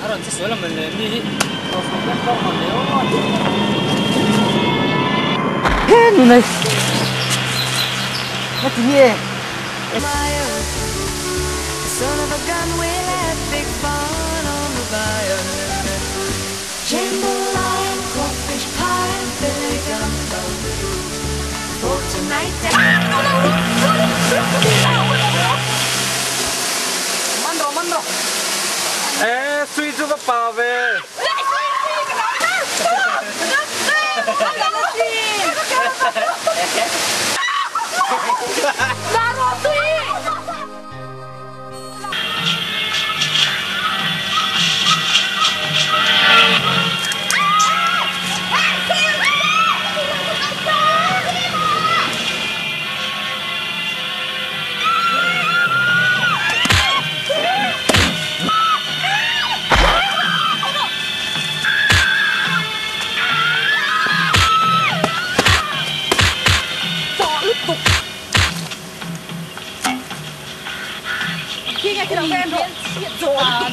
I don't just want to me. Hey, you nice. What here? Son of a gun, we'll have big fun on the violin. Jambalaya, crawfish pie, billy gum For tonight, 追这个宝贝！来，一起！看，看，追！你别走แ